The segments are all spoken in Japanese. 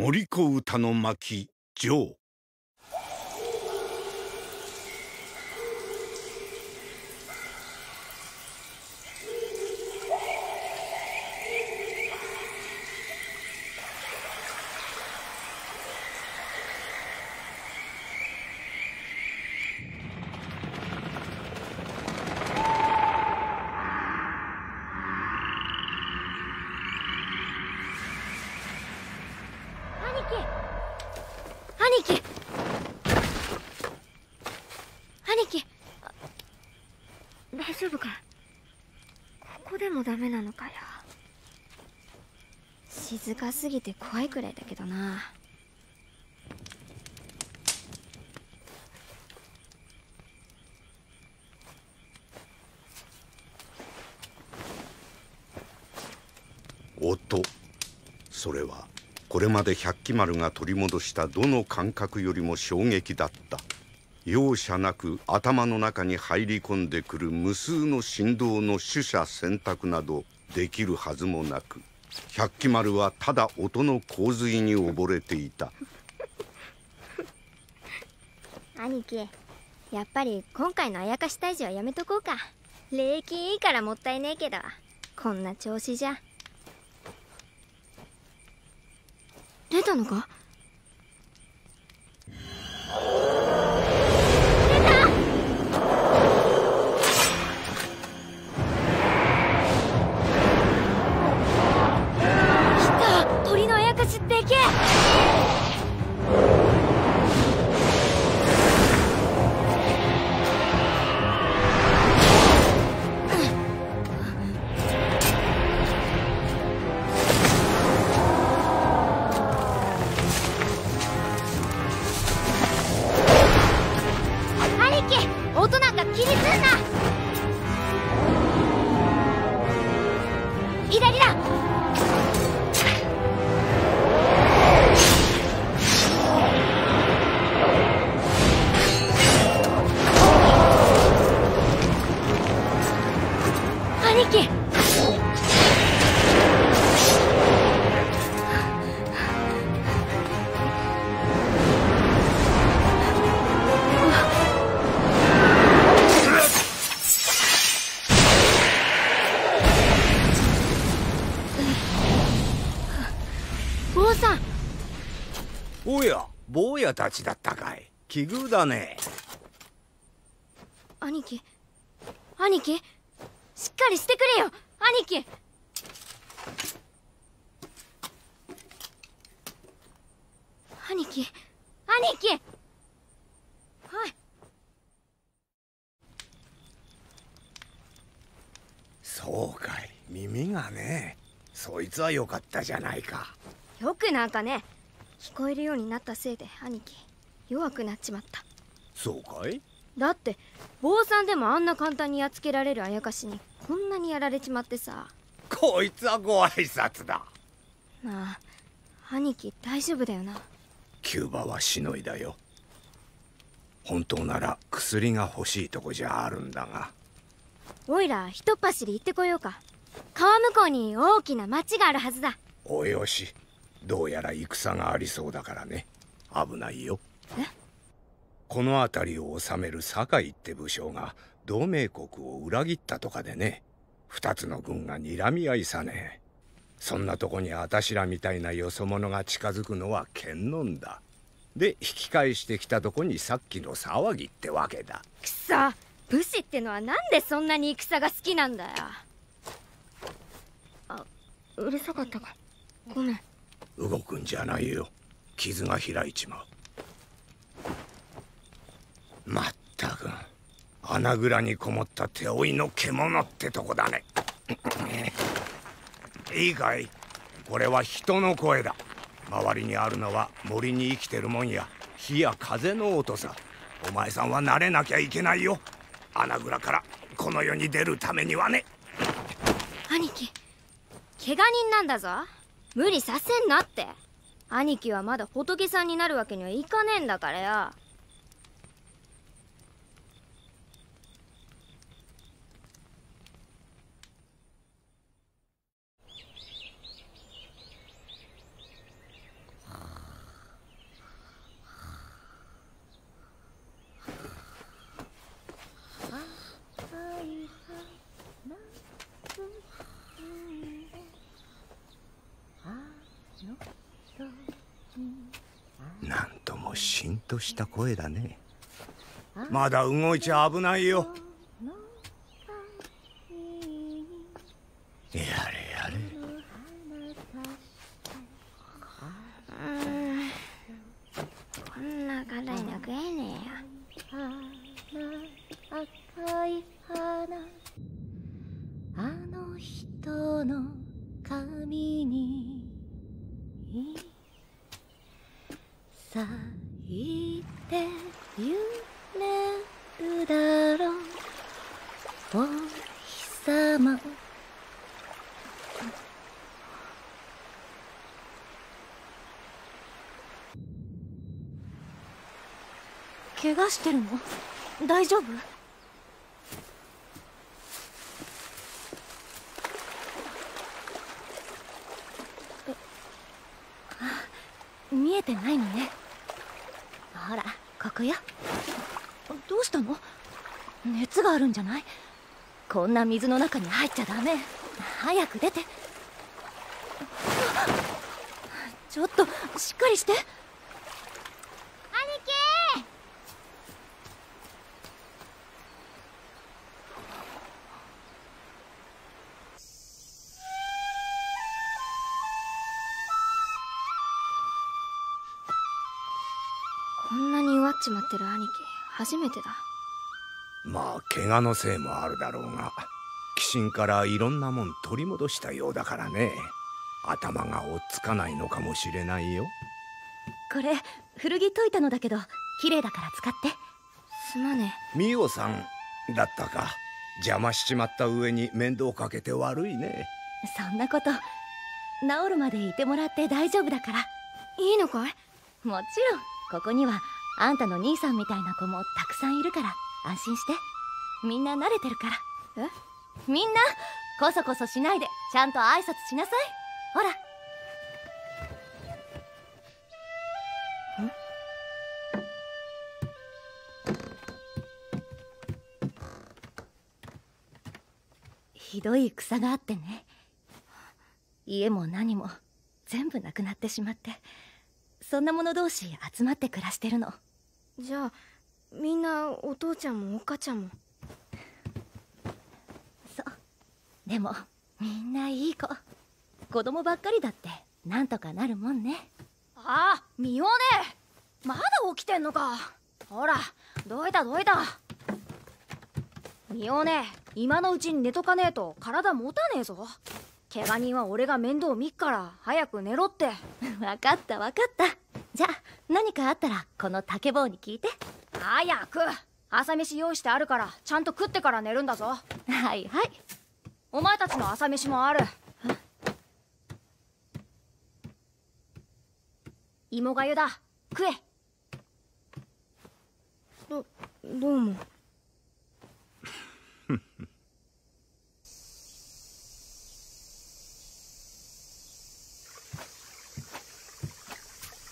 森子歌の巻上すぎて怖いくらいだけどな。音。それはこれまで百鬼丸が取り戻したどの感覚よりも衝撃だった。容赦なく頭の中に入り込んでくる無数の振動の取捨選択などできるはずもなく。百鬼丸はただ音の洪水に溺れていた。兄貴やっぱり今回のあやかし退治はやめとこうか。礼金いいからもったいねえけどこんな調子じゃ。出たのか？屋たちだったかい。奇遇だね。兄貴。兄貴。しっかりしてくれよ。兄貴。兄貴。兄貴。はい。そうかい。耳がね。そいつはよかったじゃないか。よくなんかね聞こえるようになったせいで兄貴弱くなっちまった。そうかい？だって坊さんでもあんな簡単にやっつけられるあやかしにこんなにやられちまってさ。こいつはご挨拶だ。なあ兄貴大丈夫だよな。キューバはしのいだよ。本当なら薬が欲しいとこじゃあるんだが。おいらひとっ走り行ってこようか。川向こうに大きな町があるはずだ。およしどうやら戦がありそうだからね。危ないよ。え？この辺りを治める堺って武将が同盟国を裏切ったとかでね二つの軍が睨み合いさね。そんなとこにあたしらみたいなよそ者が近づくのは剣能だ。で引き返してきたとこにさっきの騒ぎってわけだ。くそ！武士ってのはなんでそんなに戦が好きなんだよ。あうるさかったか。ごめん動くんじゃないよ。傷が開いちまう。まったく穴蔵にこもった手負いの獣ってとこだね。いいかい？これは人の声だ。周りにあるのは森に生きてるもんや。火や風の音さ。お前さんは慣れなきゃいけないよ。穴蔵からこの世に出るためにはね。兄貴怪我人なんだぞ。無理させんなって。兄貴はまだ仏さんになるわけにはいかねえんだからよなんともしんとした声だね。まだ動いちゃ危ないよ。やれやれ。こんな辛いの食えね赤い花。あの人の髪に。咲いて揺れるだろうお日様怪我してるの？大丈夫？見えてないのね。ほらここよ。どうしたの？熱があるんじゃない？こんな水の中に入っちゃダメ。早く出て。ちょっとしっかりして。ってる兄貴初めてだ。まあ怪我のせいもあるだろうが鬼神からいろんなもん取り戻したようだからね。頭が追っつかないのかもしれないよ。これ古着解いたのだけど綺麗だから使って。すまねミオさんだったか。邪魔しちまった上に面倒かけて悪いね。そんなこと治るまでいてもらって大丈夫だから。いいのかい？もちろんここにはあんたの兄さんみたいな子もたくさんいるから安心して。みんな慣れてるから。え？みんなこそこそしないでちゃんと挨拶しなさい。ほら。ひどい草があってね。家も何も全部なくなってしまって。そんな者同士集まって暮らしてるのじゃあみんなお父ちゃんもお母ちゃんも。そう。でもみんないい子。子供ばっかりだってなんとかなるもんね。ああミオね。まだ起きてんのか。ほらどいたどいた。ミオね今のうちに寝とかねえと体持たねえぞ。怪我人は俺が面倒見っから早く寝ろって。わかったわかったじゃあ何かあったらこの竹棒に聞いて。早く。朝飯用意してあるからちゃんと食ってから寝るんだぞ。はいはい。お前たちの朝飯もある。芋がゆだ。食え。どどうも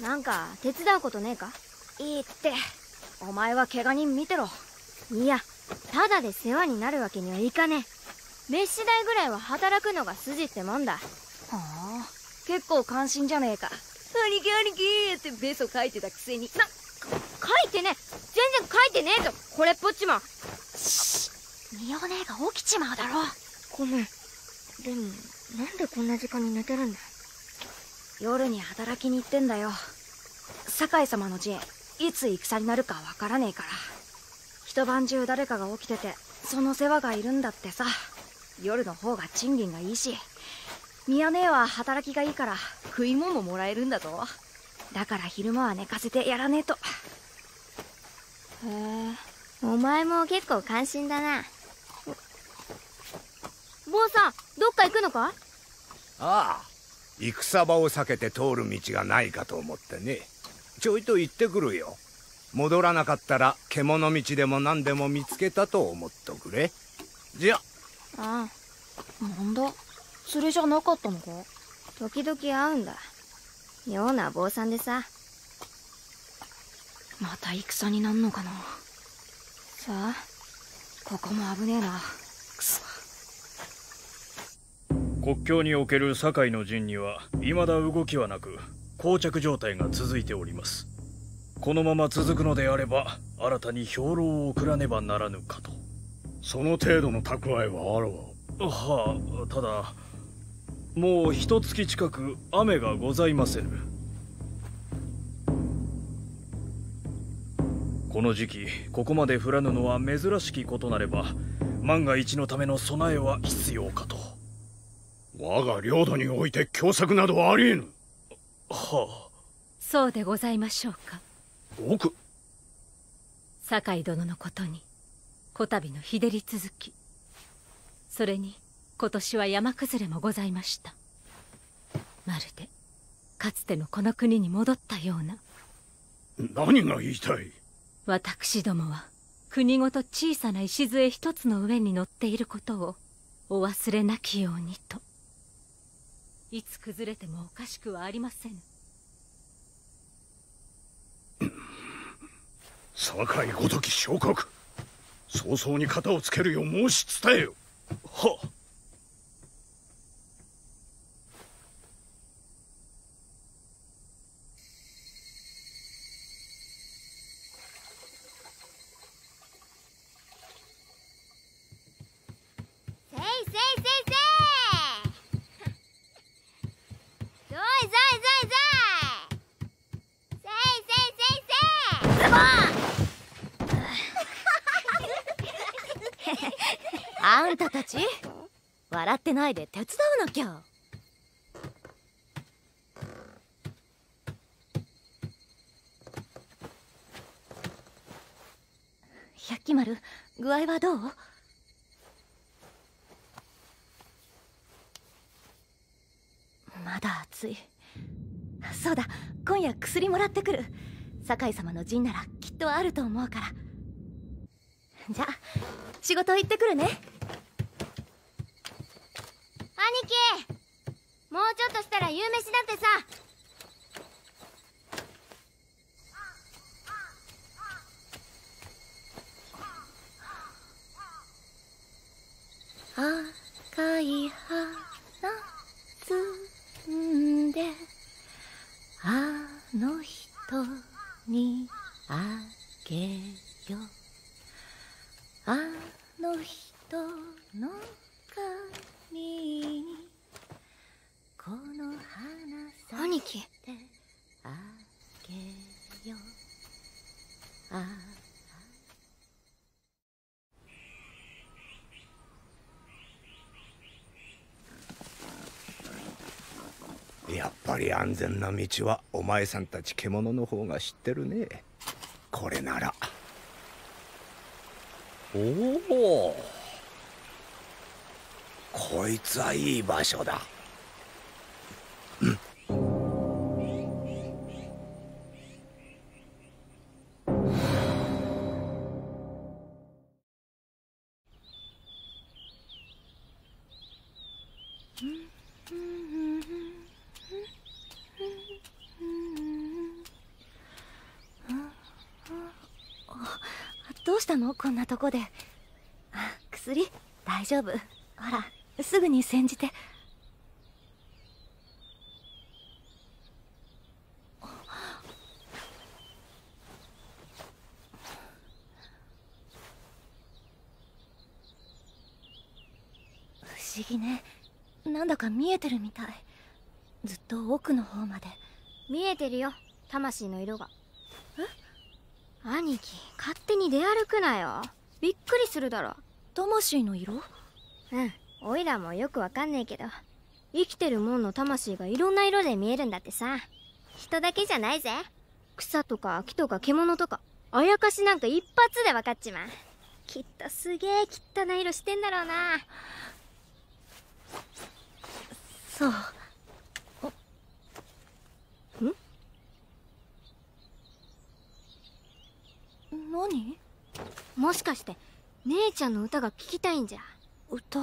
なんか手伝うことねえか？いいって。お前は怪我人見てろ。いやただで世話になるわけにはいかねえ。飯代ぐらいは働くのが筋ってもんだ。はあ。結構関心じゃねえか。兄貴兄貴ってベソ書いてたくせに。な書いてね全然書いてねえぞ。これっぽっちも。ミオ姉が起きちまうだろごめん。でもなんでこんな時間に寝てるんだ？夜に働きに行ってんだよ。堺様の陣いつ戦になるかわからねえから。一晩中誰かが起きててその世話がいるんだってさ。夜の方が賃金がいいし宮姉は働きがいいから食い物ももらえるんだぞ。だから昼間は寝かせてやらねえと。へえお前も結構関心だな。坊さんどっか行くのか？ああ戦場を避けて通る道がないかと思ってね。ちょいと行ってくるよ。戻らなかったら獣道でも何でも見つけたと思っとくれ。じゃ。ああ。なんだ。連れじゃなかったのか？時々会うんだ。妙な坊さんでさ。また戦になんのかな。さあここも危ねえな。くそ国境における堺の陣には未だ動きはなく膠着状態が続いております。このまま続くのであれば新たに兵糧を送らねばならぬかと。その程度の蓄えはあるわはあただもう一月近く雨がございませぬ。この時期ここまで降らぬのは珍しきことなれば万が一のための備えは必要かと我が領土において凶作などありえぬ。はあ。そうでございましょうか。僕。酒井殿のことにこたびの日照り続き。それに今年は山崩れもございました。まるでかつてのこの国に戻ったような。何が言いたい。私どもは国ごと小さな礎一つの上に乗っていることをお忘れなきようにといつ崩れてもおかしくはありませぬ堺 ごとき小国早々に肩をつけるよう申し伝えよ。はあせいせいせいせいぞいぞいぞいぞいせいせいせいせいズボあんたたち笑ってないで手伝わなきゃ。百鬼丸具合はどう？まだ暑い。そうだ今夜薬もらってくる。酒井様の陣ならきっとあると思うから。じゃあ仕事行ってくるね。もうちょっとしたら夕飯だってさ。赤い花摘んであの人にあげよあの人の髪にこの花兄貴。やっぱり安全な道はお前さんたち獣の方が知ってるね。これなら。おおこいつはいい場所だ。どうしたのこん。なとこであ薬大丈夫ほらすぐに煎じて。不思議ね。なんだか見えてるみたい。ずっと奥の方まで。見えてるよ。魂の色が。え？兄貴勝手に出歩くなよ。びっくりするだろ。魂の色？うんおいらもよくわかんねえけど生きてるもんの魂がいろんな色で見えるんだってさ。人だけじゃないぜ。草とか木とか獣とかあやかしなんか一発で分かっちまう。きっとすげえ汚い色してんだろうな。そう。ん？何？もしかして姉ちゃんの歌が聞きたいんじゃ。歌？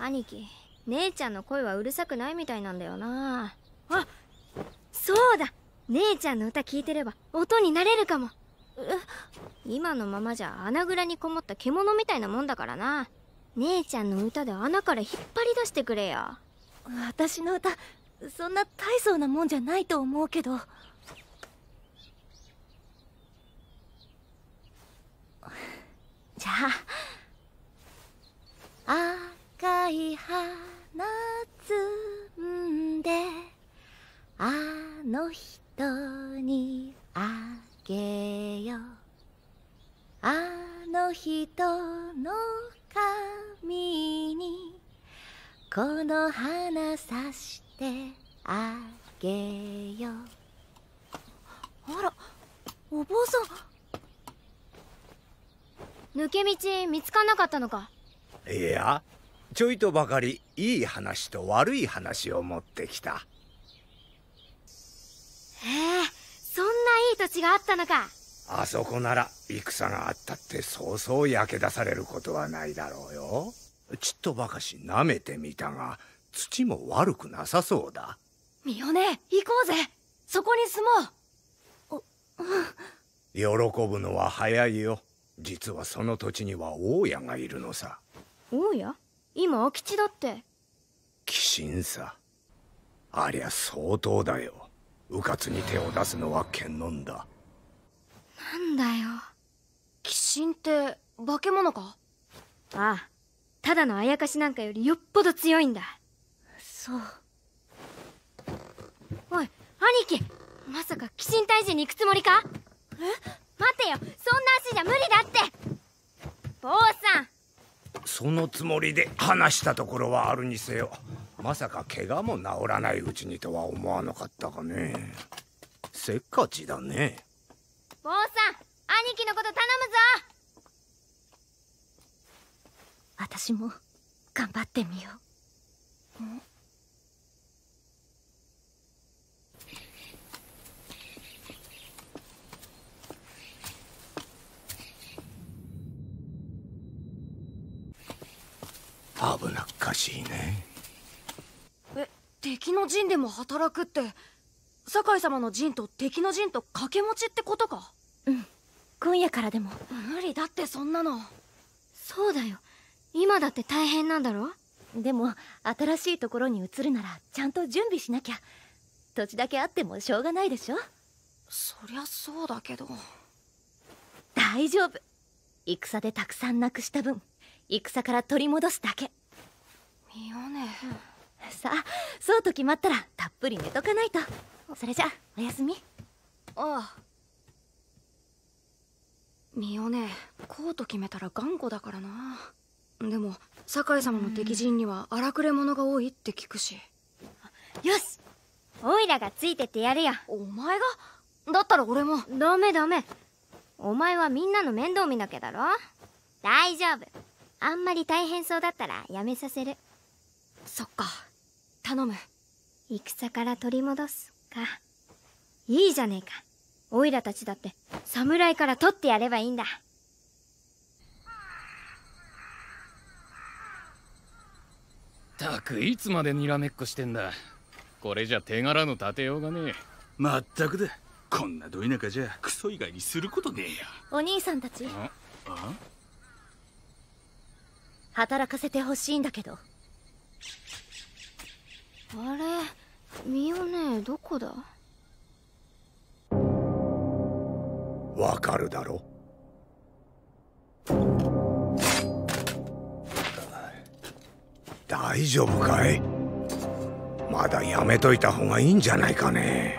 兄貴姉ちゃんの声はうるさくないみたいなんだよな。あそうだ。姉ちゃんの歌聞いてれば音になれるかも。今のままじゃ穴蔵にこもった獣みたいなもんだからな。姉ちゃんの歌で穴から引っ張り出してくれよ。私の歌そんな大層なもんじゃないと思うけど。じゃあ。あ赤い花摘んであの人にあげよあの人の髪にこの花さしてあげよあらお坊さん。抜け道見つかんなかったのか。いやちょいとばかりいい話と悪い話を持ってきた。へえそんないい土地があったのか。あそこなら戦があったってそうそう焼け出されることはないだろうよ。ちっとばかし舐めてみたが土も悪くなさそうだ。ミオネ行こうぜ。そこに住もう。喜ぶのは早いよ。実はその土地には大家がいるのさ。大家？今空き地だって。鬼神さ。ありゃ相当だよ。迂闊に手を出すのは剣能だ。なんだよ。鬼神って化け物か？ああ。ただのあやかしなんかよりよっぽど強いんだ。そう。おい兄貴。まさか鬼神退治に行くつもりか？え？待てよ。そんな足じゃ無理だって。坊さんそのつもりで話したところはあるにせよまさか怪我も治らないうちにとは思わなかったかね。せっかちだね。坊さん兄貴のこと頼むぞ。私も頑張ってみよう。危なっかしいね。え敵の陣でも働くって酒井様の陣と敵の陣と掛け持ちってことか？うん。今夜からでも。無理だってそんなの。そうだよ。今だって大変なんだろ？でも新しいところに移るならちゃんと準備しなきゃ。土地だけあってもしょうがないでしょ？そりゃそうだけど。大丈夫。戦でたくさんなくした分戦から取り戻すだけ。ミオネさあそうと決まったらたっぷり寝とかないと。それじゃおやすみ。ああ。ミオネこうと決めたら頑固だからな。でも酒井様の敵陣には荒くれ者が多いって聞くし。よしオイラがついてってやるよ。お前が？だったら俺も。ダメダメ。お前はみんなの面倒見なきゃだろ。大丈夫あんまり大変そうだったらやめさせる。そっか。頼む。戦から取り戻すか。いいじゃねえか。オイラたちだって侍から取ってやればいいんだ。たくいつまでにらめっこしてんだ。これじゃ手柄の立てようがねえ。まったくだ。こんなど田舎じゃクソ以外にすることねえや。お兄さんたち。あ？働かせてほしいんだけど。あれ？ミオネどこだ？わかるだろ？大丈夫かい？まだやめといた方がいいんじゃないかね